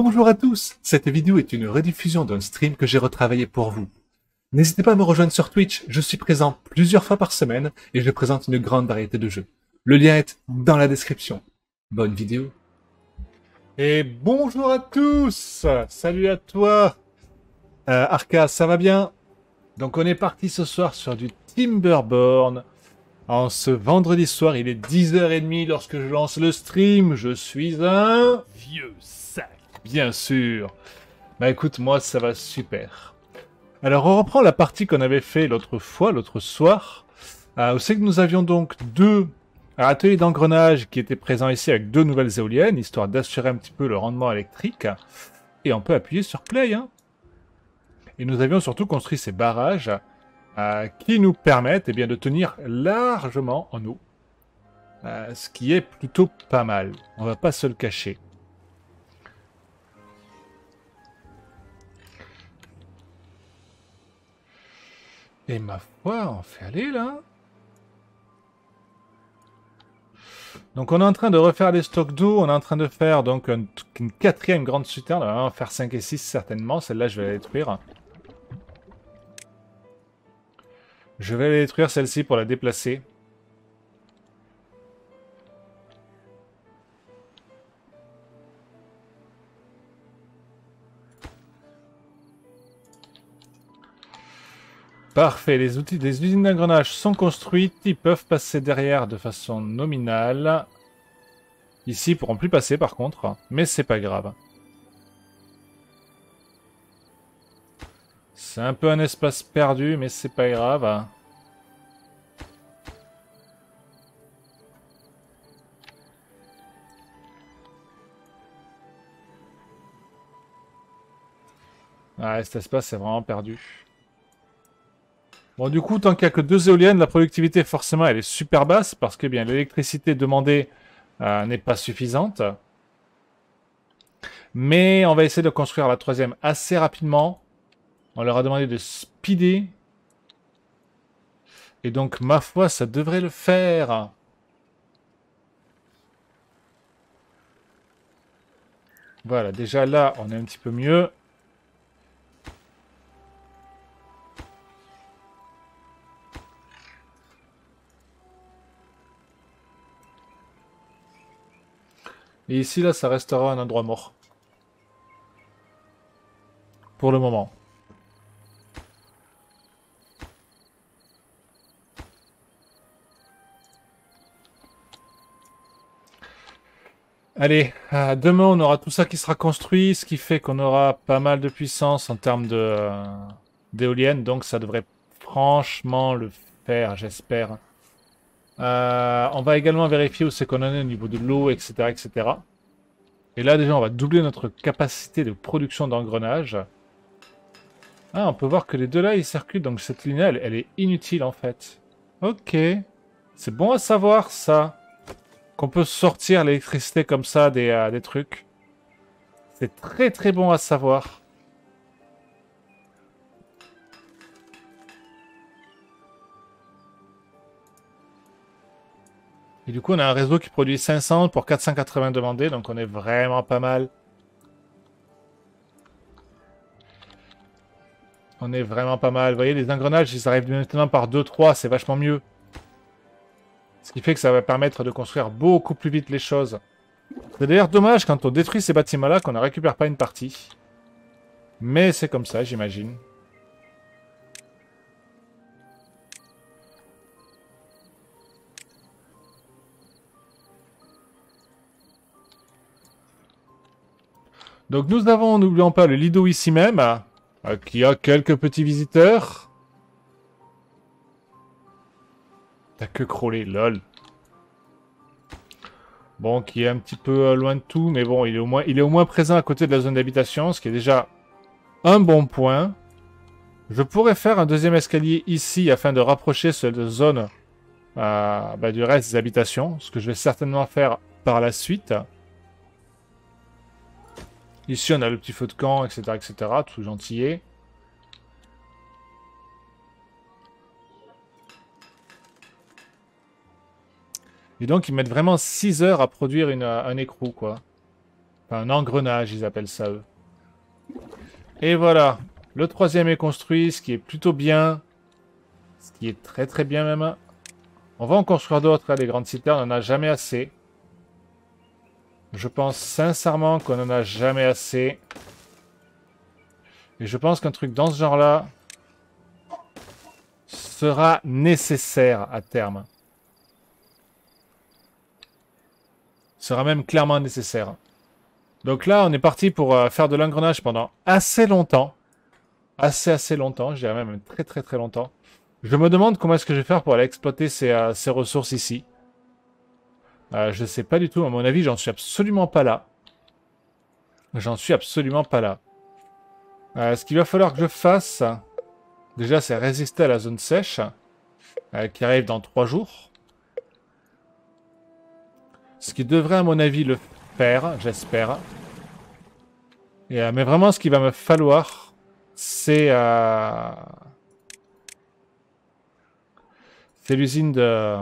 Bonjour à tous, cette vidéo est une rediffusion d'un stream que j'ai retravaillé pour vous. N'hésitez pas à me rejoindre sur Twitch, je suis présent plusieurs fois par semaine et je présente une grande variété de jeux. Le lien est dans la description. Bonne vidéo. Et bonjour à tous Salut à toi euh, Arca, ça va bien? Donc on est parti ce soir sur du Timberborn. En ce vendredi soir, il est 10h30 lorsque je lance le stream. Je suis un vieux Bien sûr. Bah écoute, moi ça va super. Alors on reprend la partie qu'on avait fait l'autre fois, l'autre soir. Euh, c'est que nous avions donc deux ateliers d'engrenage qui étaient présents ici avec deux nouvelles éoliennes, histoire d'assurer un petit peu le rendement électrique. Et on peut appuyer sur play. Hein. Et nous avions surtout construit ces barrages euh, qui nous permettent eh bien, de tenir largement en eau. Euh, ce qui est plutôt pas mal. On va pas se le cacher. Et ma foi, on fait aller là. Donc on est en train de refaire les stocks d'eau, on est en train de faire donc une, quatrième grande citerne, on va en faire 5 et 6 certainement, celle-là je vais la détruire. Je vais la détruire celle-ci pour la déplacer. Parfait, les outils des usines d'engrenage sont construites, ils peuvent passer derrière de façon nominale. Ici, ils pourront plus passer par contre, mais c'est pas grave. C'est un peu un espace perdu, mais c'est pas grave. Ouais, cet espace est vraiment perdu. Bon, du coup, tant qu'il n'y a que deux éoliennes, la productivité, forcément, elle est super basse parce que bien l'électricité demandée euh, n'est pas suffisante. Mais on va essayer de construire la troisième assez rapidement. On leur a demandé de speeder. Et donc, ma foi, ça devrait le faire. Voilà, déjà là, on est un petit peu mieux. Et ici, là, ça restera un endroit mort. Pour le moment. Allez, demain on aura tout ça qui sera construit, ce qui fait qu'on aura pas mal de puissance en termes euh, d'éoliennes, donc ça devrait franchement le faire, j'espère. Euh, on va également vérifier où c'est qu'on en est au niveau de l'eau, etc., etc. Et là, déjà, on va doubler notre capacité de production d'engrenage. Ah, on peut voir que les deux là, ils circulent, donc cette ligne elle, elle est inutile, en fait. Ok. C'est bon à savoir, ça. Qu'on peut sortir l'électricité comme ça des, euh, des trucs. C'est très très bon à savoir. Et du coup, on a un réseau qui produit 500 pour 480 demandés, donc on est vraiment pas mal. On est vraiment pas mal. Vous voyez, les engrenages, ils arrivent maintenant par 2-3, c'est vachement mieux. Ce qui fait que ça va permettre de construire beaucoup plus vite les choses. C'est d'ailleurs dommage quand on détruit ces bâtiments-là qu'on ne récupère pas une partie. Mais c'est comme ça, j'imagine. Donc nous avons, n'oublions pas, le Lido ici même, euh, qui a quelques petits visiteurs. T'as que crawler, lol. Bon, qui est un petit peu euh, loin de tout, mais bon, il est, au moins, il est au moins présent à côté de la zone d'habitation, ce qui est déjà un bon point. Je pourrais faire un deuxième escalier ici afin de rapprocher cette zone euh, bah, du reste des habitations, ce que je vais certainement faire par la suite. Ici, on a le petit feu de camp, etc., etc., tout gentillet. Et donc, ils mettent vraiment 6 heures à produire une, un écrou, quoi. Enfin, un engrenage, ils appellent ça, eux. Et voilà. Le troisième est construit, ce qui est plutôt bien. Ce qui est très très bien même. On va en construire d'autres, les grandes cités, on n'en a jamais assez. Je pense sincèrement qu'on n'en a jamais assez. Et je pense qu'un truc dans ce genre-là sera nécessaire à terme. Sera même clairement nécessaire. Donc là, on est parti pour euh, faire de l'engrenage pendant assez longtemps. Assez, assez longtemps, je dirais même très, très, très longtemps. Je me demande comment est-ce que je vais faire pour aller exploiter ces, euh, ressources ici. Euh, je sais pas du tout, à mon avis, j'en suis absolument pas là. J'en suis absolument pas là. ce qu'il va falloir que je fasse, déjà, c'est résister à la zone sèche, qui arrive dans trois jours. Ce qui devrait, à mon avis, le j'espère. Euh, mais vraiment, ce qu'il va me falloir, c'est... Euh, c'est l'usine de...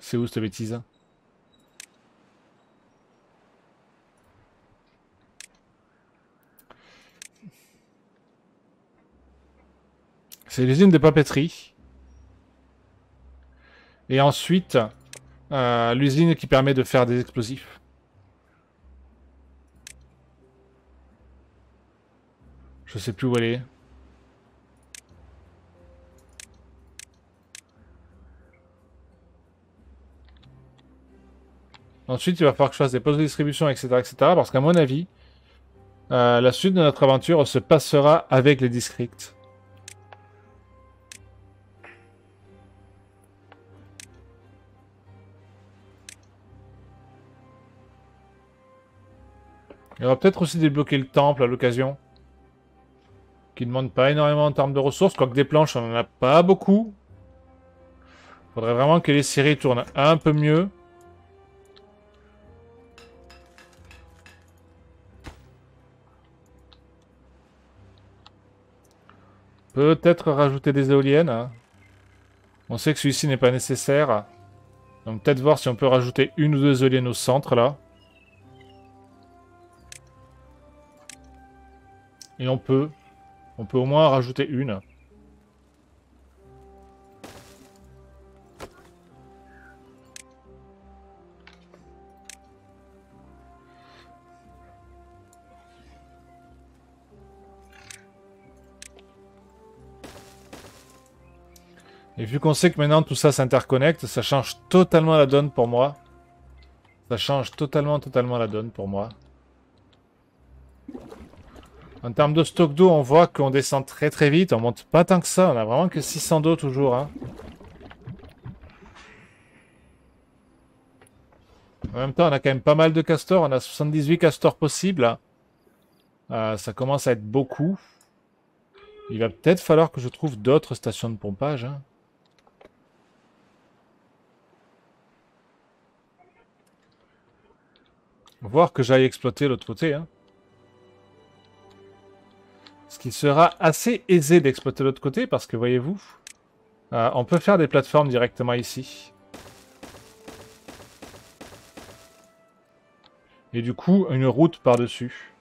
C'est où cette bêtise C'est l'usine de papeterie. Et ensuite, euh, l'usine qui permet de faire des explosifs. Je sais plus où elle est. Ensuite, il va falloir que je fasse des postes de distribution, etc. etc. parce qu'à mon avis, euh, la suite de notre aventure se passera avec les districts. Il va peut-être aussi débloquer le temple à l'occasion qui demande pas énormément en termes de ressources, quoique des planches, on en a pas beaucoup. Faudrait vraiment que les séries tournent un peu mieux. Peut-être rajouter des éoliennes. On sait que celui-ci n'est pas nécessaire. Donc peut-être voir si on peut rajouter une ou deux éoliennes au centre, là. Et on peut. On peut au moins rajouter une. Et vu qu'on sait que maintenant tout ça s'interconnecte, ça change totalement la donne pour moi. Ça change totalement, totalement la donne pour moi. En termes de stock d'eau, on voit qu'on descend très très vite. On monte pas tant que ça. On a vraiment que 600 d'eau toujours. Hein. En même temps, on a quand même pas mal de castors. On a 78 castors possibles. Euh, ça commence à être beaucoup. Il va peut-être falloir que je trouve d'autres stations de pompage. Hein. Voir que j'aille exploiter l'autre côté. Hein. Ce qui sera assez aisé d'exploiter l'autre côté parce que voyez-vous, euh, on peut faire des plateformes directement ici. Et du coup, une route par-dessus.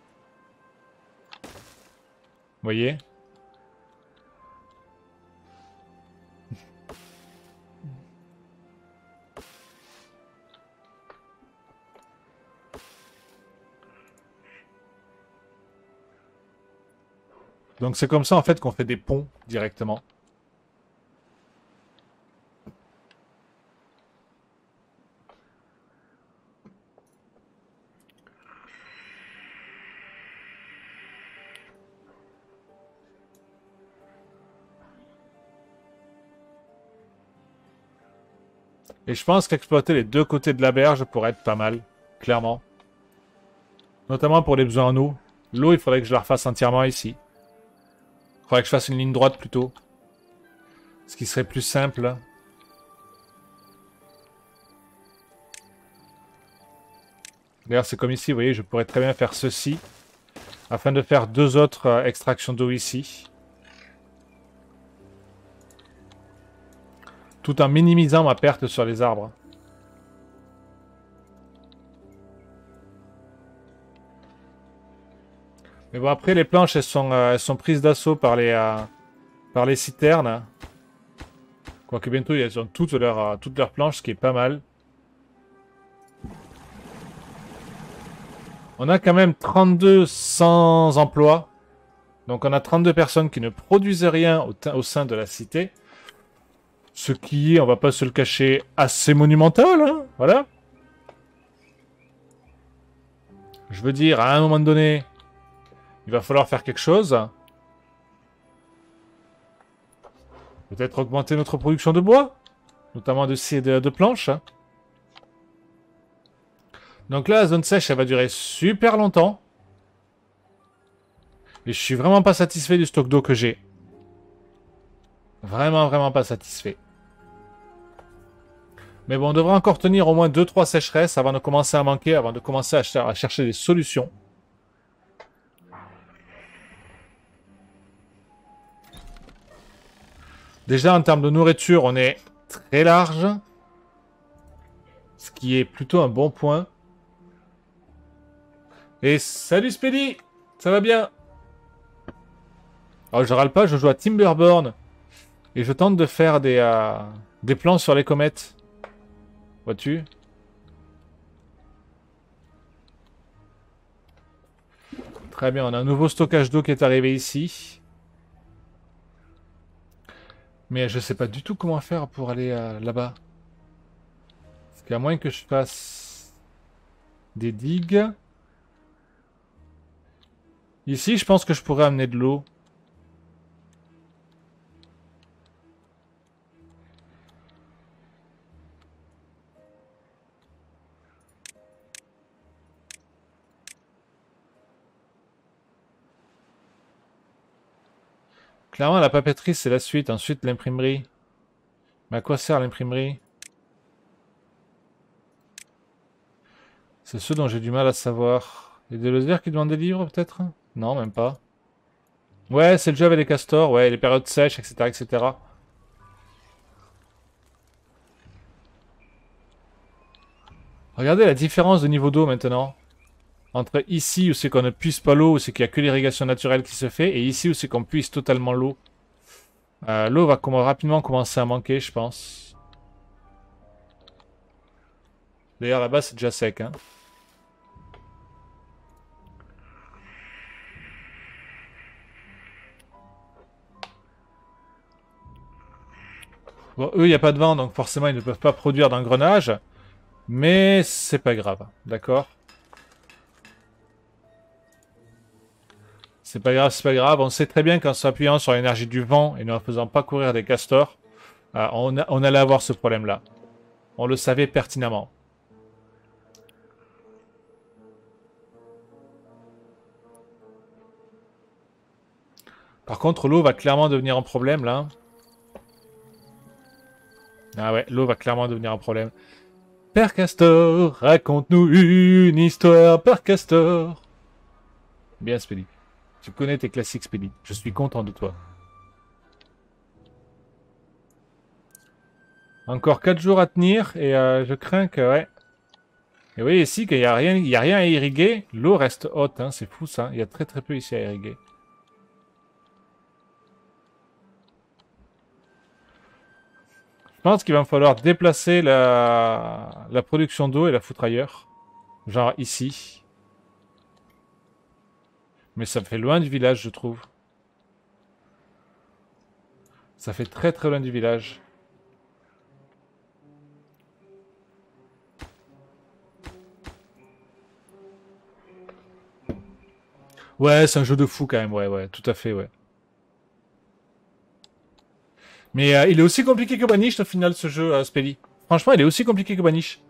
Vous voyez? Donc c'est comme ça en fait qu'on fait des ponts directement. Et je pense qu'exploiter les deux côtés de la berge pourrait être pas mal, clairement. Notamment pour les besoins en eau. L'eau, il faudrait que je la refasse entièrement ici. Faudrait que je fasse une ligne droite plutôt. Ce qui serait plus simple. D'ailleurs, c'est comme ici, vous voyez, je pourrais très bien faire ceci. Afin de faire deux autres euh, extractions d'eau ici. Tout en minimisant ma perte sur les arbres. Mais bon, après, les planches, elles sont, euh, elles sont prises d'assaut par les, euh, par les citernes. Quoique bientôt, elles ont toutes leurs, euh, toutes leurs planches, ce qui est pas mal. On a quand même 32 sans emploi. Donc on a 32 personnes qui ne produisent rien au, au sein de la cité. Ce qui on va pas se le cacher, assez monumental. Hein voilà. Je veux dire, à un moment donné, il va falloir faire quelque chose. Peut-être augmenter notre production de bois, notamment de, de, de planches. Donc là, la zone sèche, elle va durer super longtemps. Et je suis vraiment pas satisfait du stock d'eau que j'ai. Vraiment, vraiment pas satisfait. Mais bon, on devrait encore tenir au moins 2-3 sécheresses avant de commencer à manquer, avant de commencer à, chercher des solutions. Déjà, en termes de nourriture, on est très large. Ce qui est plutôt un bon point. Et salut Spedy Ça va bien? Alors je râle pas, je joue à Timberborn. Et je tente de faire des, euh, des plans sur les comètes. Vois-tu? Très bien, on a un nouveau stockage d'eau qui est arrivé ici. Mais je sais pas du tout comment faire pour aller euh, là-bas. Parce qu'à moins que je fasse des digues... Ici, je pense que je pourrais amener de l'eau. Clairement, la papeterie, c'est la suite. Ensuite, l'imprimerie. Mais à quoi sert l'imprimerie? C'est ce dont j'ai du mal à savoir. A des lasers qui demandent des livres, peut-être? Non, même pas. Ouais, c'est le jeu avec les castors, ouais, les périodes sèches, etc., etc. Regardez la différence de niveau d'eau maintenant. Entre ici où c'est qu'on ne puise pas l'eau, où c'est qu'il n'y a que l'irrigation naturelle qui se fait, et ici où c'est qu'on puise totalement l'eau. Euh, l'eau va rapidement commencer à manquer, je pense. D'ailleurs, là-bas, c'est déjà sec. Hein. Bon, eux, il n'y a pas de vent, donc forcément, ils ne peuvent pas produire d'engrenage. Mais c'est pas grave, d'accord? C'est pas grave, c'est pas grave. On sait très bien qu'en s'appuyant sur l'énergie du vent et ne faisant pas courir des castors, euh, on, allait avoir ce problème-là. On le savait pertinemment. Par contre, l'eau va clairement devenir un problème, là. Ah ouais, l'eau va clairement devenir un problème. Père Castor, raconte-nous une histoire, Père Castor. Bien, Spédi. Tu connais tes classiques, Spédi. Je suis content de toi. Encore 4 jours à tenir et euh, je crains que. Et vous voyez ici qu'il n'y a, rien, a rien à irriguer. L'eau reste haute, hein, c'est fou ça. Il y a très très peu ici à irriguer. Je pense qu'il va me falloir déplacer la, la production d'eau et la foutre ailleurs. Genre ici. Mais ça fait loin du village, je trouve. Ça fait très très loin du village. Ouais, c'est un jeu de fou quand même, ouais, ouais, tout à fait, ouais. Mais euh, il est aussi compliqué que Banish au final ce jeu, euh, Spelly. Franchement, il est aussi compliqué que Banish.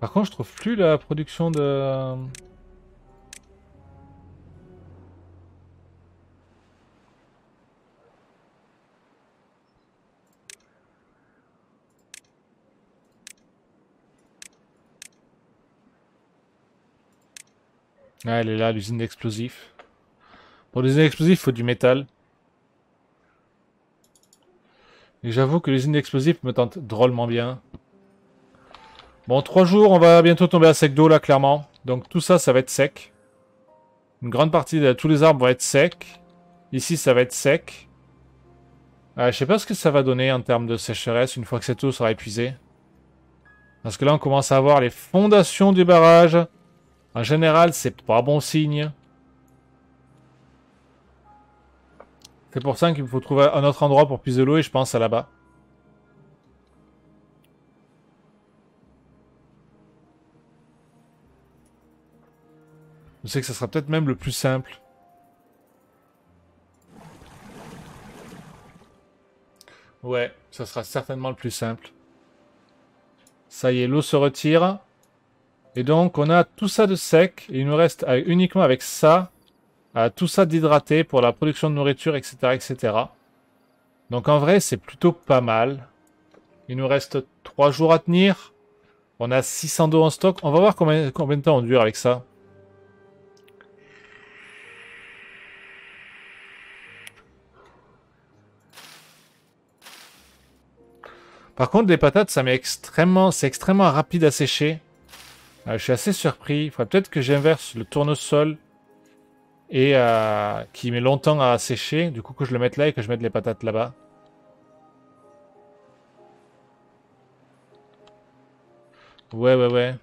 Par contre, je trouve plus la production de... Ah, elle est là, l'usine d'explosifs. Pour l'usine d'explosifs, il faut du métal. Et j'avoue que l'usine d'explosifs me tente drôlement bien. Bon, trois jours, on va bientôt tomber à sec d'eau, là, clairement. Donc tout ça, ça va être sec. Une grande partie de tous les arbres vont être secs. Ici, ça va être sec. Euh, je sais pas ce que ça va donner en termes de sécheresse une fois que cette eau sera épuisée. Parce que là, on commence à voir les fondations du barrage. En général, c'est pas bon signe. C'est pour ça qu'il faut trouver un autre endroit pour puiser l'eau et je pense à là-bas. Je sais que ça sera peut-être même le plus simple. Ouais, ça sera certainement le plus simple. Ça y est, l'eau se retire. Et donc, on a tout ça de sec. Et il nous reste uniquement avec ça, tout ça d'hydraté pour la production de nourriture, etc., etc. Donc, en vrai, c'est plutôt pas mal. Il nous reste 3 jours à tenir. On a 600 d'eau en stock. On va voir combien, combien de temps on dure avec ça. Par contre, les patates, ça met extrêmement, c'est extrêmement rapide à sécher. Euh, je suis assez surpris. Il faudrait peut-être que j'inverse le tournesol et euh, qui met longtemps à sécher. Du coup, que je le mette là et que je mette les patates là-bas. Ouais, ouais, ouais.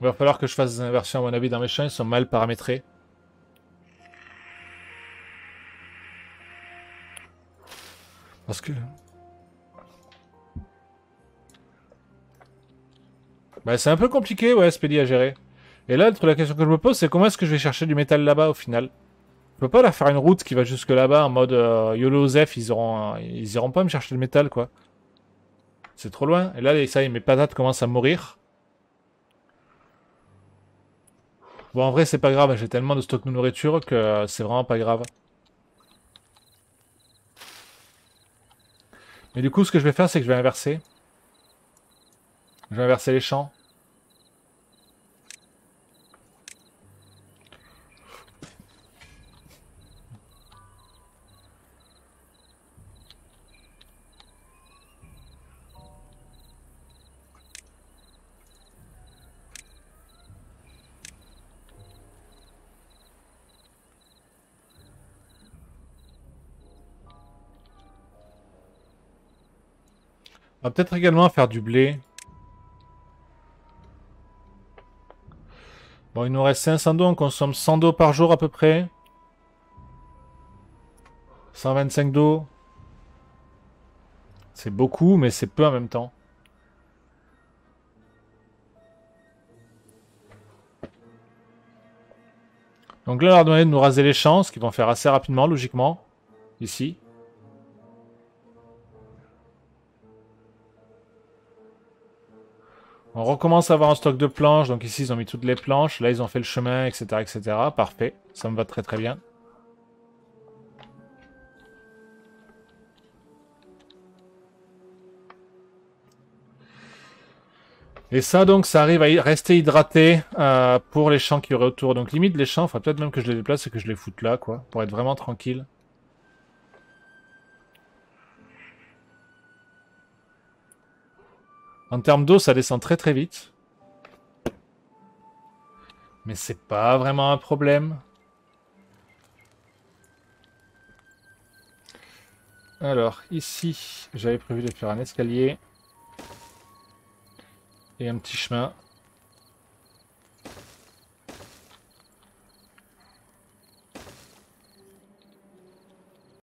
Il va falloir que je fasse des inversions à mon avis dans mes champs. Ils sont mal paramétrés. Parce que Bah, c'est un peu compliqué, ouais, Spédi à gérer. Et là, la question que je me pose, c'est comment est-ce que je vais chercher du métal là-bas au final? Je peux pas la faire une route qui va jusque là-bas en mode euh, YOLO Zef, ils auront, ils iront pas me chercher le métal, quoi. C'est trop loin. Et là, ça y est, mes patates commencent à mourir. Bon, en vrai, c'est pas grave. J'ai tellement de stock de nourriture que c'est vraiment pas grave. Mais du coup, ce que je vais faire, c'est que je vais inverser. Je vais inverser les champs. On va peut-être également faire du blé. Bon, il nous reste 500 d'eau, on consomme 100 d'eau par jour à peu près. 125 d'eau. C'est beaucoup, mais c'est peu en même temps. Donc là, on demander de nous raser les champs, ce qu'ils vont faire assez rapidement, logiquement. Ici. On recommence à avoir un stock de planches. Donc ici, ils ont mis toutes les planches. Là, ils ont fait le chemin, etc. etc. Parfait. Ça me va très très bien. Et ça, donc, ça arrive à rester hydraté euh, pour les champs qui auraient autour. Donc, limite, les champs, il faudrait peut-être même que je les déplace et que je les foute là, quoi. Pour être vraiment tranquille. En termes d'eau, ça descend très très vite. Mais c'est pas vraiment un problème. Alors, ici, j'avais prévu de faire un escalier. Et un petit chemin.